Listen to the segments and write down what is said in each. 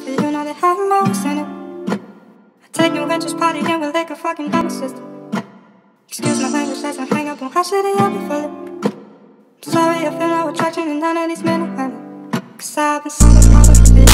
for you know that I'm always in it. I take no interest, party and we're like a fucking bubble system. Excuse my language as I hang up on how shitty I'll be feeling. I'm sorry I feel no attraction and none of these men are women. Cause I've been so much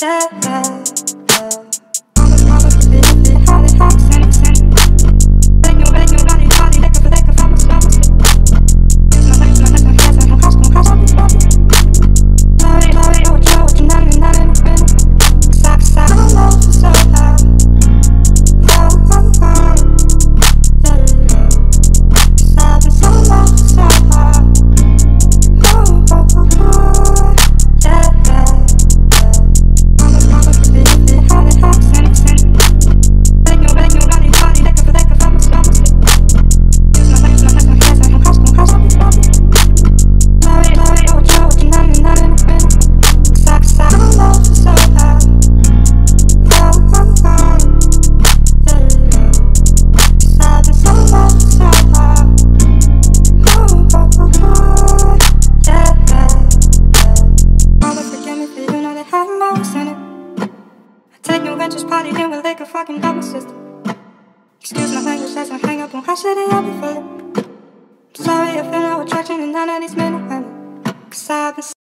Yeah. dirty and we're a fucking double system. Excuse my language as I hang up on how shitty I be feeling. I'm sorry I feel no attraction and none of these men are women. Cause I've been